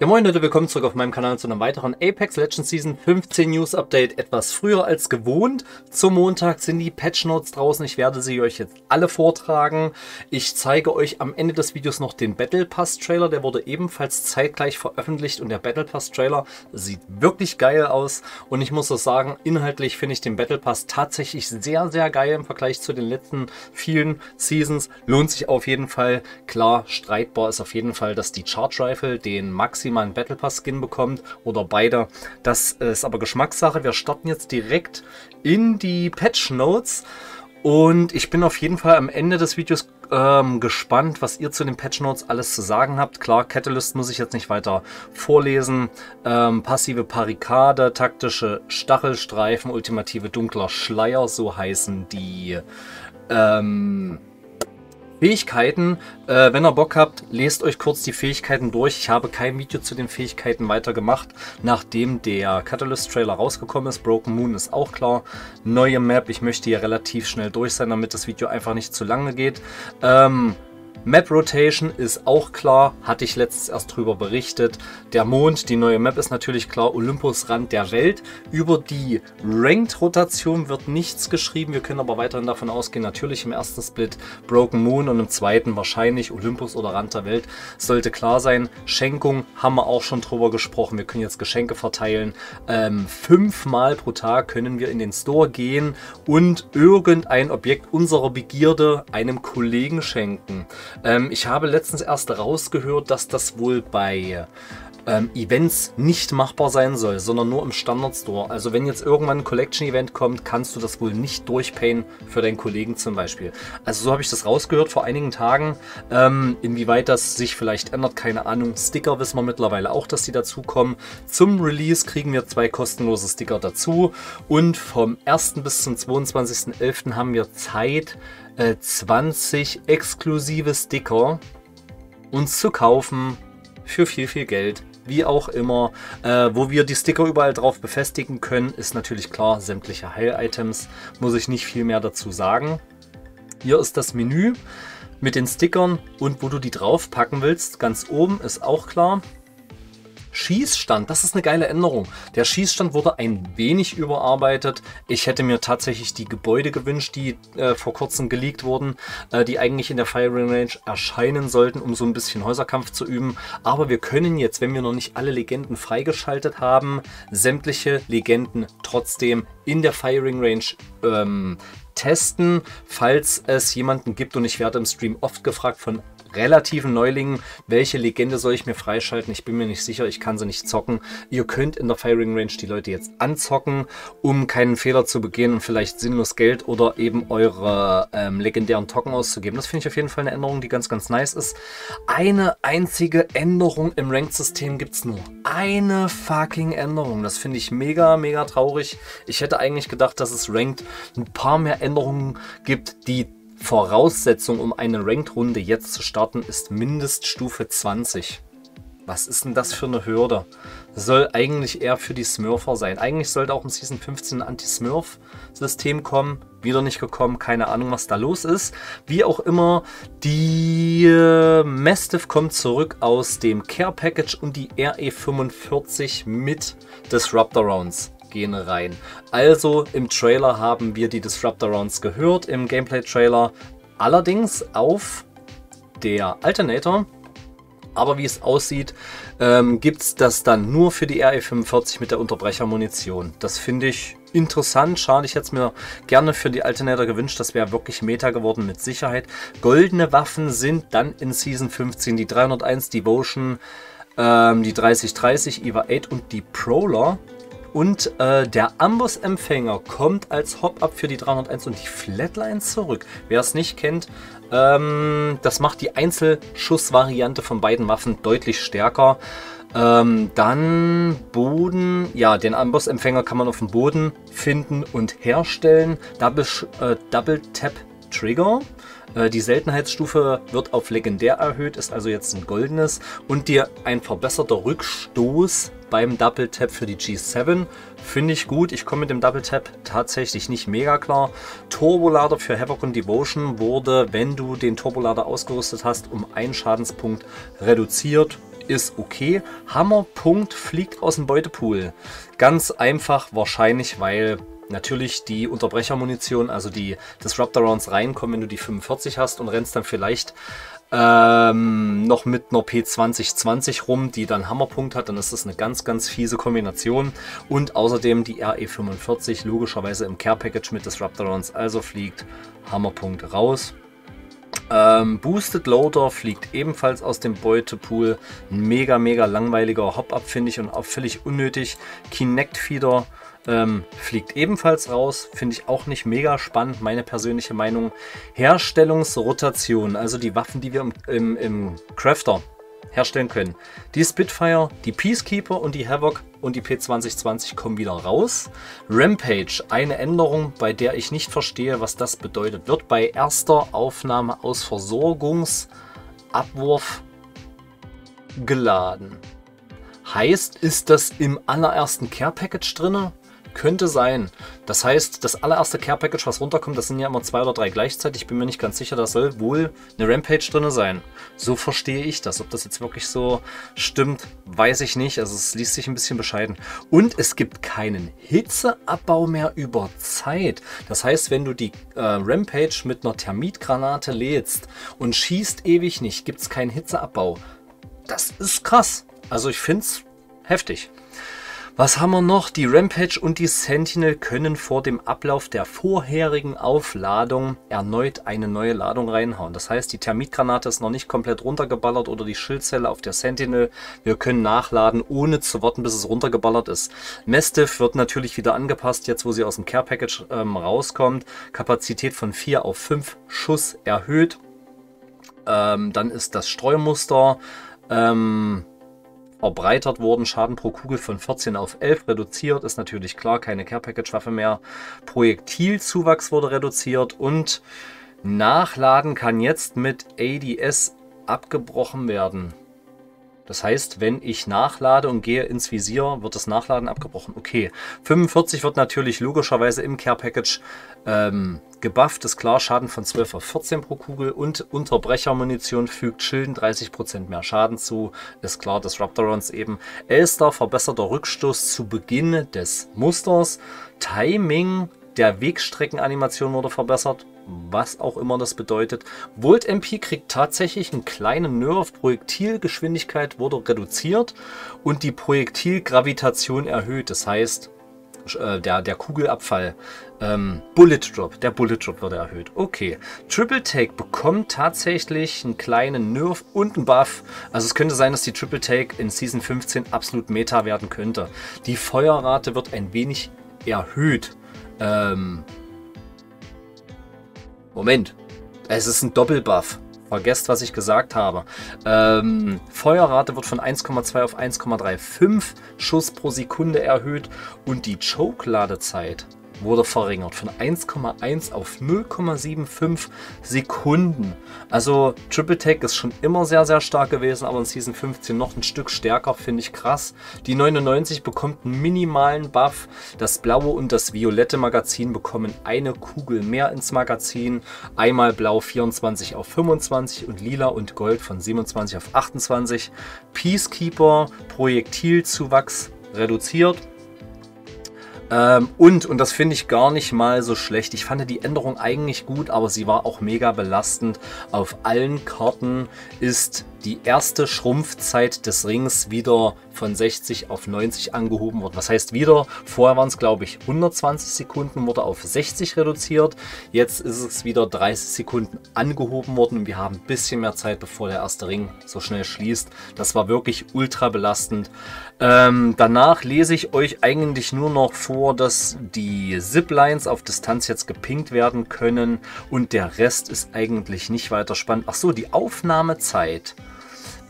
Ja moin Leute, willkommen zurück auf meinem Kanal zu einem weiteren Apex Legends Season 15 News Update. Etwas früher als gewohnt. Zum Montag sind die Patch Notes draußen. Ich werde sie euch jetzt alle vortragen. Ich zeige euch am Ende des Videos noch den Battle Pass Trailer. Der wurde ebenfalls zeitgleich veröffentlicht und der Battle Pass Trailer sieht wirklich geil aus. Und ich muss auch sagen, inhaltlich finde ich den Battle Pass tatsächlich sehr, sehr geil im Vergleich zu den letzten vielen Seasons. Lohnt sich auf jeden Fall. Klar, streitbar ist auf jeden Fall, dass die Charge Rifle den Maxi maximalen Battle Pass Skin bekommt oder beide. Das ist aber Geschmackssache. Wir starten jetzt direkt in die Patch Notes. Und ich bin auf jeden Fall am Ende des Videos ähm, gespannt, was ihr zu den Patch Notes alles zu sagen habt. Klar, Catalyst muss ich jetzt nicht weiter vorlesen. Ähm, passive Parikade, taktische Stachelstreifen, ultimative dunkler Schleier, so heißen die. Ähm, Fähigkeiten, äh, wenn ihr Bock habt, lest euch kurz die Fähigkeiten durch. Ich habe kein Video zu den Fähigkeiten weiter gemacht, nachdem der Catalyst-Trailer rausgekommen ist. Broken Moon ist auch klar. Neue Map, ich möchte hier relativ schnell durch sein, damit das Video einfach nicht zu lange geht. Ähm, Map Rotation ist auch klar, hatte ich letztens erst drüber berichtet. Der Mond, die neue Map ist natürlich klar, Olympus Rand der Welt. Über die Ranked Rotation wird nichts geschrieben, wir können aber weiterhin davon ausgehen, natürlich im ersten Split Broken Moon und im zweiten wahrscheinlich Olympus oder Rand der Welt. Sollte klar sein. Schenkung haben wir auch schon drüber gesprochen, wir können jetzt Geschenke verteilen. Ähm, fünfmal pro Tag können wir in den Store gehen und irgendein Objekt unserer Begierde einem Kollegen schenken. Ähm, ich habe letztens erst rausgehört, dass das wohl bei ähm, Events nicht machbar sein soll, sondern nur im Standard Store. Also wenn jetzt irgendwann ein Collection-Event kommt, kannst du das wohl nicht durchpayen für deinen Kollegen zum Beispiel. Also so habe ich das rausgehört vor einigen Tagen. Ähm, inwieweit das sich vielleicht ändert, keine Ahnung. Sticker wissen wir mittlerweile auch, dass die dazukommen. Zum Release kriegen wir zwei kostenlose Sticker dazu. Und vom 1. bis zum 22.11. haben wir Zeit, 20 äh, exklusive Sticker uns zu kaufen für viel, viel Geld. Wie auch immer, äh, wo wir die Sticker überall drauf befestigen können, ist natürlich klar, sämtliche Heil-Items, muss ich nicht viel mehr dazu sagen. Hier ist das Menü mit den Stickern und wo du die drauf packen willst. Ganz oben ist auch klar, Schießstand, das ist eine geile Änderung. Der Schießstand wurde ein wenig überarbeitet. Ich hätte mir tatsächlich die Gebäude gewünscht, die äh, vor kurzem geleakt wurden, äh, die eigentlich in der Firing Range erscheinen sollten, um so ein bisschen Häuserkampf zu üben. Aber wir können jetzt, wenn wir noch nicht alle Legenden freigeschaltet haben, sämtliche Legenden trotzdem in der Firing Range ähm, testen, falls es jemanden gibt und ich werde im Stream oft gefragt von relativen Neulingen, welche Legende soll ich mir freischalten? Ich bin mir nicht sicher, ich kann sie nicht zocken. Ihr könnt in der Firing Range die Leute jetzt anzocken, um keinen Fehler zu begehen und vielleicht sinnlos Geld oder eben eure ähm, legendären Token auszugeben. Das finde ich auf jeden Fall eine Änderung, die ganz, ganz nice ist. Eine einzige Änderung im Ranked-System gibt es nur. Eine fucking Änderung. Das finde ich mega, mega traurig. Ich hätte eigentlich gedacht, dass es Ranked ein paar mehr Änderungen gibt, die Voraussetzung, um eine Ranked-Runde jetzt zu starten, ist Mindeststufe 20. Was ist denn das für eine Hürde? Soll eigentlich eher für die Smurfer sein. Eigentlich sollte auch im Season 15 ein Anti-Smurf-System kommen. Wieder nicht gekommen, keine Ahnung, was da los ist. Wie auch immer, die äh, Mastiff kommt zurück aus dem Care Package und die RE45 mit Disruptor Rounds gehen rein. Also im Trailer haben wir die Disruptor Rounds gehört, im Gameplay-Trailer. Allerdings auf der Alternator. Aber wie es aussieht, ähm, gibt es das dann nur für die RE45 mit der Unterbrechermunition. Das finde ich interessant. Schade, ich hätte es mir gerne für die Alternator gewünscht. Das wäre wirklich Meta geworden mit Sicherheit. Goldene Waffen sind dann in Season 15 die 301 Devotion, ähm, die 3030 EVA 8 und die Prowler. Und äh, der Amboss-Empfänger kommt als Hop-Up für die 301 und die Flatlines zurück. Wer es nicht kennt, ähm, das macht die Einzelschussvariante von beiden Waffen deutlich stärker. Ähm, dann Boden, ja, den Amboss-Empfänger kann man auf dem Boden finden und herstellen. Double, äh, Double Tap Trigger. Äh, die Seltenheitsstufe wird auf legendär erhöht, ist also jetzt ein goldenes und dir ein verbesserter Rückstoß beim Double Tap für die G7. Finde ich gut. Ich komme mit dem Double Tap tatsächlich nicht mega klar. Turbolader für Havoc und Devotion wurde, wenn du den Turbolader ausgerüstet hast, um einen Schadenspunkt reduziert ist okay. Hammerpunkt fliegt aus dem Beutepool. Ganz einfach, wahrscheinlich, weil natürlich die Unterbrechermunition, also die Disruptor Rounds reinkommen, wenn du die 45 hast und rennst dann vielleicht ähm, noch mit einer P2020 rum, die dann Hammerpunkt hat, dann ist das eine ganz, ganz fiese Kombination. Und außerdem die RE45 logischerweise im Care Package mit Disruptor Rounds, also fliegt Hammerpunkt raus. Ähm, Boosted Loader fliegt ebenfalls aus dem Beutepool. Ein mega, mega langweiliger Hop-Up, finde ich, und auch völlig unnötig. Kinect Feeder ähm, fliegt ebenfalls raus. Finde ich auch nicht mega spannend, meine persönliche Meinung. Herstellungsrotation, also die Waffen, die wir im, im, im Crafter herstellen können. Die Spitfire, die Peacekeeper und die Havoc und die P2020 kommen wieder raus. Rampage, eine Änderung, bei der ich nicht verstehe, was das bedeutet, wird bei erster Aufnahme aus Versorgungsabwurf geladen. Heißt, ist das im allerersten Care Package drin? Könnte sein. Das heißt, das allererste Care Package, was runterkommt, das sind ja immer zwei oder drei gleichzeitig. Ich bin mir nicht ganz sicher, da soll wohl eine Rampage drin sein. So verstehe ich das. Ob das jetzt wirklich so stimmt, weiß ich nicht. Also es liest sich ein bisschen bescheiden. Und es gibt keinen Hitzeabbau mehr über Zeit. Das heißt, wenn du die äh, Rampage mit einer Thermitgranate lädst und schießt ewig nicht, gibt es keinen Hitzeabbau. Das ist krass. Also ich finde es heftig. Was haben wir noch? Die Rampage und die Sentinel können vor dem Ablauf der vorherigen Aufladung erneut eine neue Ladung reinhauen. Das heißt, die Thermitgranate ist noch nicht komplett runtergeballert oder die Schildzelle auf der Sentinel. Wir können nachladen, ohne zu warten, bis es runtergeballert ist. Mastiff wird natürlich wieder angepasst, jetzt wo sie aus dem Care Package ähm, rauskommt. Kapazität von 4 auf 5 Schuss erhöht. Ähm, dann ist das Streumuster ähm, verbreitert worden. Schaden pro Kugel von 14 auf 11 reduziert. Ist natürlich klar, keine Care Package Waffe mehr. Projektilzuwachs wurde reduziert und Nachladen kann jetzt mit ADS abgebrochen werden. Das heißt, wenn ich nachlade und gehe ins Visier, wird das Nachladen abgebrochen. Okay, 45 wird natürlich logischerweise im Care Package ähm, gebufft. Ist klar, Schaden von 12 auf 14 pro Kugel und Unterbrechermunition fügt Schilden 30% mehr Schaden zu. Ist klar, das Raptorons eben. Elster, verbesserter Rückstoß zu Beginn des Musters. Timing der Wegstreckenanimation wurde verbessert was auch immer das bedeutet. Volt MP kriegt tatsächlich einen kleinen Nerv. Projektilgeschwindigkeit wurde reduziert und die Projektilgravitation erhöht. Das heißt, äh, der, der Kugelabfall, ähm, Bullet Drop, der Bullet Drop wurde erhöht. Okay, Triple Take bekommt tatsächlich einen kleinen Nerv und einen Buff. Also es könnte sein, dass die Triple Take in Season 15 absolut Meta werden könnte. Die Feuerrate wird ein wenig erhöht. Ähm, Moment. Es ist ein Doppelbuff. Vergesst, was ich gesagt habe. Ähm, Feuerrate wird von 1,2 auf 1,35 Schuss pro Sekunde erhöht und die Choke-Ladezeit wurde verringert von 1,1 auf 0,75 Sekunden. Also Triple Tech ist schon immer sehr, sehr stark gewesen, aber in Season 15 noch ein Stück stärker, finde ich krass. Die 99 bekommt einen minimalen Buff. Das blaue und das violette Magazin bekommen eine Kugel mehr ins Magazin. Einmal blau 24 auf 25 und lila und gold von 27 auf 28. Peacekeeper, Projektilzuwachs reduziert ähm, und, und das finde ich gar nicht mal so schlecht. Ich fand die Änderung eigentlich gut, aber sie war auch mega belastend. Auf allen Karten ist die erste Schrumpfzeit des Rings wieder von 60 auf 90 angehoben worden. Was heißt wieder? Vorher waren es, glaube ich, 120 Sekunden, wurde auf 60 reduziert. Jetzt ist es wieder 30 Sekunden angehoben worden und wir haben ein bisschen mehr Zeit, bevor der erste Ring so schnell schließt. Das war wirklich ultra belastend. Ähm, danach lese ich euch eigentlich nur noch vor, dass die Ziplines auf Distanz jetzt gepinkt werden können und der Rest ist eigentlich nicht weiter spannend. Ach so, die Aufnahmezeit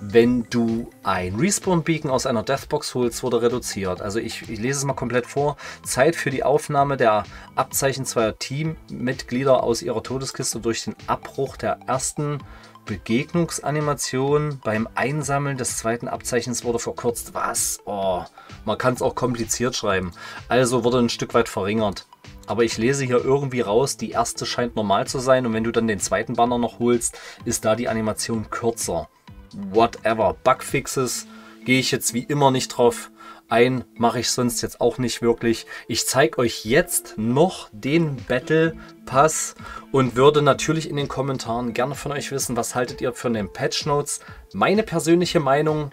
wenn du ein Respawn-Beacon aus einer Deathbox holst, wurde reduziert. Also ich, ich, lese es mal komplett vor. Zeit für die Aufnahme der Abzeichen zweier Teammitglieder aus ihrer Todeskiste durch den Abbruch der ersten Begegnungsanimation beim Einsammeln des zweiten Abzeichens wurde verkürzt. Was? Oh, man kann es auch kompliziert schreiben. Also wurde ein Stück weit verringert. Aber ich lese hier irgendwie raus, die erste scheint normal zu sein und wenn du dann den zweiten Banner noch holst, ist da die Animation kürzer. Whatever. Bugfixes gehe ich jetzt wie immer nicht drauf ein, mache ich sonst jetzt auch nicht wirklich. Ich zeige euch jetzt noch den Battle Pass und würde natürlich in den Kommentaren gerne von euch wissen, was haltet ihr von den Patch Notes. Meine persönliche Meinung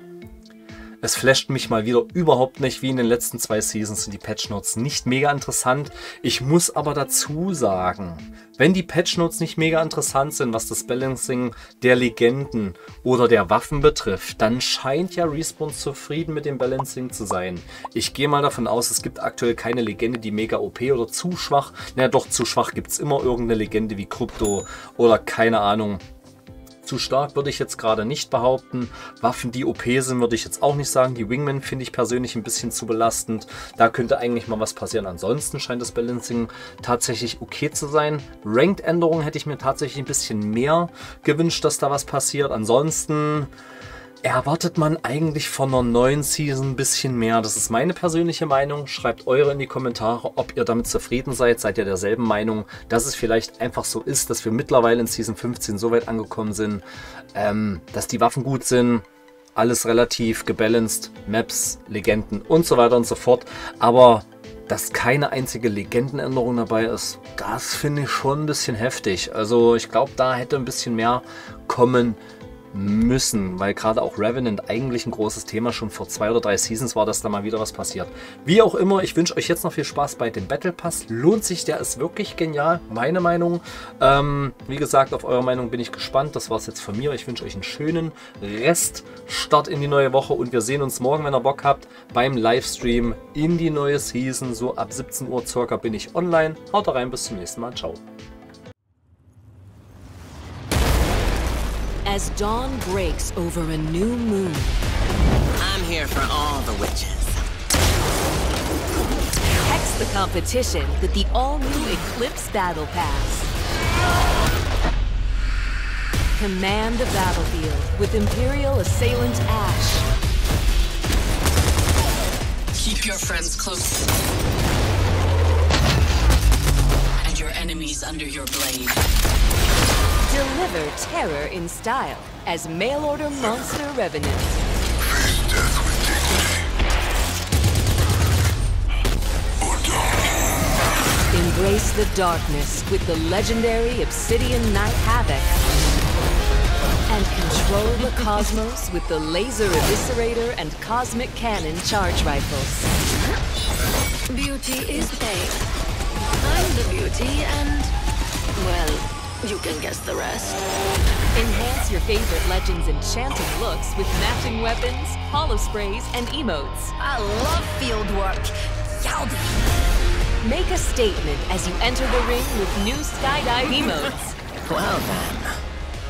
es flasht mich mal wieder überhaupt nicht, wie in den letzten zwei Seasons sind die Patch Notes nicht mega interessant. Ich muss aber dazu sagen, wenn die Patch Notes nicht mega interessant sind, was das Balancing der Legenden oder der Waffen betrifft, dann scheint ja Respawn zufrieden mit dem Balancing zu sein. Ich gehe mal davon aus, es gibt aktuell keine Legende, die mega OP oder zu schwach. Naja, doch, zu schwach gibt es immer irgendeine Legende wie Krypto oder keine Ahnung, zu stark würde ich jetzt gerade nicht behaupten. Waffen, die OP sind, würde ich jetzt auch nicht sagen. Die Wingman finde ich persönlich ein bisschen zu belastend. Da könnte eigentlich mal was passieren. Ansonsten scheint das Balancing tatsächlich okay zu sein. Ranked-Änderungen hätte ich mir tatsächlich ein bisschen mehr gewünscht, dass da was passiert. Ansonsten erwartet man eigentlich von einer neuen Season ein bisschen mehr. Das ist meine persönliche Meinung. Schreibt eure in die Kommentare, ob ihr damit zufrieden seid. Seid ihr derselben Meinung, dass es vielleicht einfach so ist, dass wir mittlerweile in Season 15 so weit angekommen sind, ähm, dass die Waffen gut sind, alles relativ gebalanced, Maps, Legenden und so weiter und so fort. Aber dass keine einzige Legendenänderung dabei ist, das finde ich schon ein bisschen heftig. Also ich glaube, da hätte ein bisschen mehr kommen müssen, weil gerade auch Revenant eigentlich ein großes Thema schon vor zwei oder drei Seasons war, dass da mal wieder was passiert. Wie auch immer, ich wünsche euch jetzt noch viel Spaß bei dem Battle Pass. Lohnt sich, der ist wirklich genial, meine Meinung. Ähm, wie gesagt, auf eure Meinung bin ich gespannt. Das war es jetzt von mir. Ich wünsche euch einen schönen Reststart in die neue Woche und wir sehen uns morgen, wenn ihr Bock habt, beim Livestream in die neue Season. So ab 17 Uhr circa bin ich online. Haut rein, bis zum nächsten Mal. Ciao. As dawn breaks over a new moon. I'm here for all the witches. Hex the competition with the all-new Eclipse Battle Pass. Command the battlefield with Imperial Assailant Ash. Keep your friends close. And your enemies under your blade. Deliver terror in style as mail-order monster revenant. Face death with dignity. Or die. Embrace the darkness with the legendary Obsidian Knight Havoc. And control the cosmos with the Laser Eviscerator and Cosmic Cannon charge rifles. Beauty is pain. I'm the beauty and, well, you can guess the rest. Enhance your favorite Legends enchanting looks with matching weapons, holo sprays, and emotes. I love field work. Yowdy! Make a statement as you enter the ring with new skydive emotes. Well then,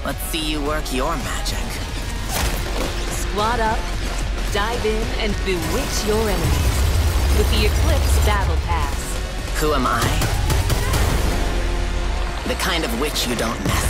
let's see you work your magic. Squat up, dive in, and bewitch your enemies with the Eclipse Battle Pass. Who am I? The kind of witch you don't mess.